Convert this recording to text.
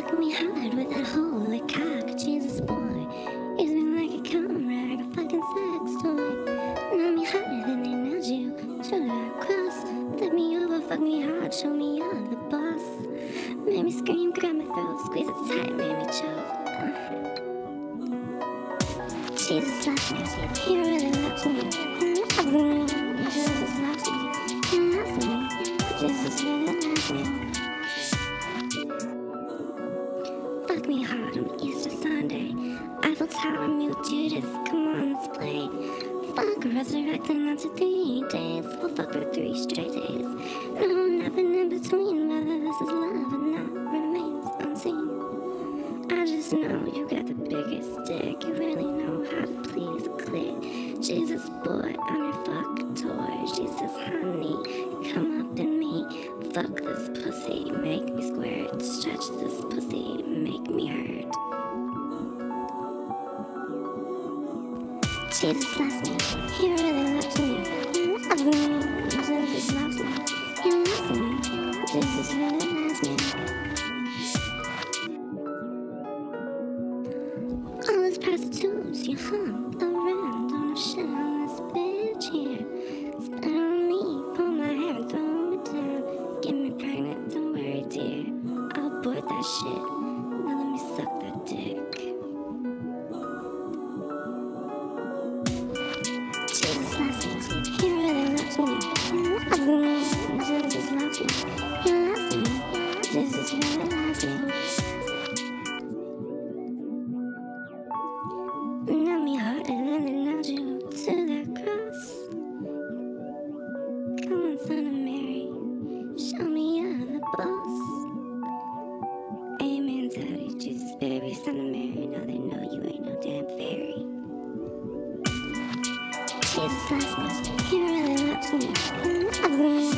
Suck me hard with that hole, like cock, Jesus boy. Use me like a comrade, a fucking sex toy. Know me hotter than they nudge you. Shoulder cross, flip me over, fuck me hard, show me you're the boss. Made me scream, grab my throat, squeeze it tight, made me choke. Jesus loves me, he really loves me. Jesus loves me. Fuck me hard on Easter Sunday. Eiffel Tower, mute Judas, come on, let's play. Fuck resurrecting after three days. We'll fuck for three straight days. No, nothing in between. Whether this is love or not remains unseen. I just know you got the biggest dick. You really know how to please click. Jesus, boy, I'm your fuck toy. Jesus, honey, Jesus loves me, he really loves me. He loves me, Jesus loves me. He loves me, Jesus really loves me. All these prostitutes you hung around on a shit bitch here. Spit on me, pull my hair, throw me down. Get me pregnant, don't worry, dear. I'll abort that shit. Now let me suck that dick. Me harder than they nailed you to that cross. Come on, son of Mary, show me you're the boss. Amen, daddy, Jesus, baby, son of Mary. Now they know you ain't no damn fairy. Jesus loves me, he really loves me.